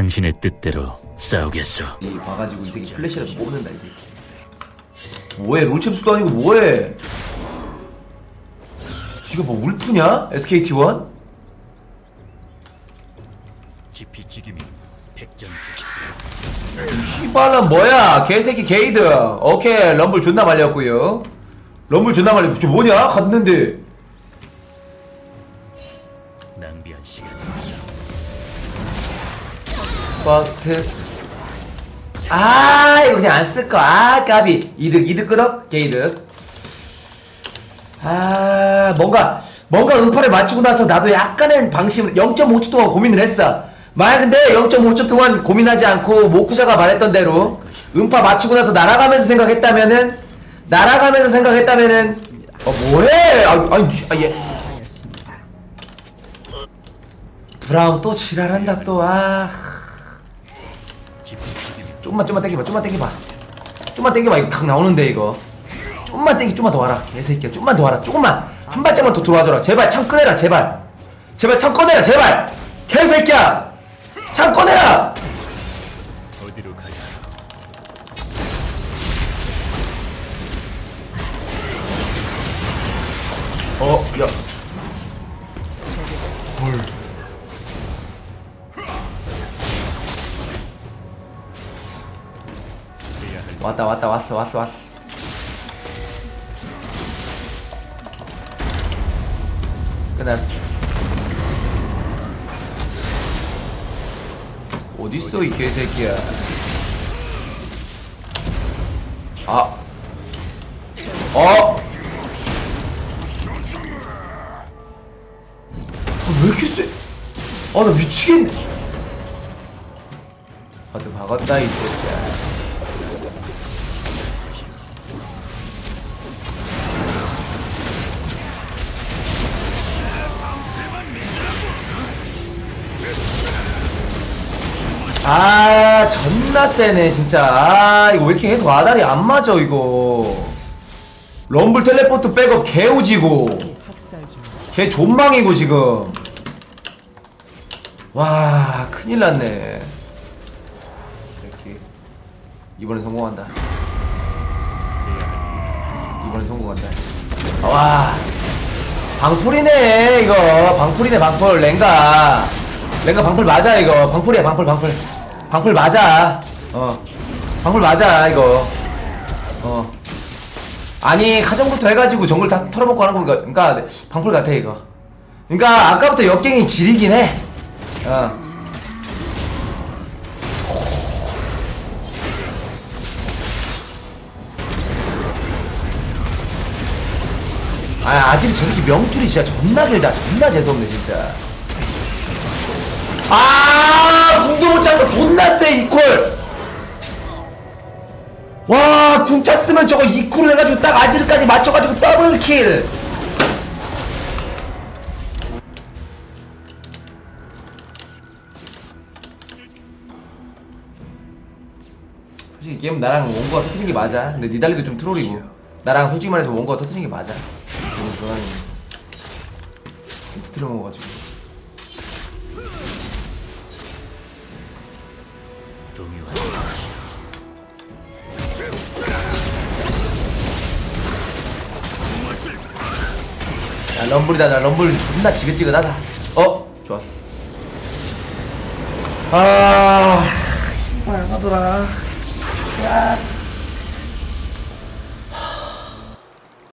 당신의 뜻대로 싸우겠소. 이 봐가지고 이 새끼 플래시라도 뽑는다 이 새끼 뭐해 롤챔스도 아니고 뭐해 이거 뭐 울프냐? SKT1? 지피지기미 백전백승. 씨발란 뭐야 개새끼 게이드 오케이 럼블 존나 말렸고요 럼블 존나 말렸고 저 뭐냐? 갔는데 burst. 아 이거 그냥 안 쓸거. 아 까비. 이득 이득 끄덕. 개이득. 아 뭔가 뭔가 음파를 맞추고 나서 나도 약간은 방심을 0.5초 동안 고민을 했어. 만약 근데 0.5초 동안 고민하지 않고 모쿠샤가 말했던 대로 음파 맞추고 나서 날아가면서 생각했다면은 날아가면서 생각했다면은 어 뭐해? 아, 아니 아, 얘. 브라운 또 지랄한다 또아 지피지기미 좀만 좀만 땡겨봐 좀만 땡겨봐. 좀만 땡겨봐. 이거 각 나오는데 이거. 좀만 땡겨 좀만 더 와라 개새끼야. 좀만 더 와라 조금만. 한 발짝만 더 들어와줘라. 제발 창 꺼내라 제발. 제발 창 꺼내라 제발. 개새끼야. 창 꺼내라. 어디로 가자. 어야 왔다 왔다 왔어 왔어 왔어 끝났어 어딨어 이 개새끼야 아 어? 아, 왜 이렇게 세? 아, 나 미치겠네. 아, 너 박았다, 이 새끼야. 아 존나 세네 진짜. 아 이거 왜 이렇게 계속 아다리 안 맞아 이거. 럼블 텔레포트 백업 개오지고. 개 존망이고 지금. 와 큰일 났네. 이렇게. 이번엔 성공한다. 이번엔 성공한다. 아, 와. 방풀이네 이거. 방풀이네 방풀. 랭가 랭가 방풀 맞아 이거. 방풀이야 방풀 방풀. 방풀 맞아. 어. 방풀 맞아 이거. 어. 아니 가정부터 해가지고 정글 다 털어먹고 하는 거니까 그러니까 방풀 같아 이거. 그러니까 아까부터 역갱이 지리긴 해. 어. 아, 아직 저렇게 명줄이 진짜 존나 길다. 존나 재수없네, 진짜. 아, 궁도 못 잡고 존나 세, 이퀄! 와, 궁 찼으면 저거 이퀄을 해가지고 딱 아지르까지 맞춰가지고 더블킬! 솔직히 게임 나랑 원고가 터트린 게 맞아. 근데 니달리도 좀 트롤이고. 나랑 솔직히 말해서 원고가 터트린 게 맞아. 저는 좋아하는 터트려 먹어가지고. 야, 럼블이다. 나 럼블 존나 지긋지긋하다. 어? 좋았어. 아, 씨발, 하더라. 야.